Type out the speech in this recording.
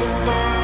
Bye. the.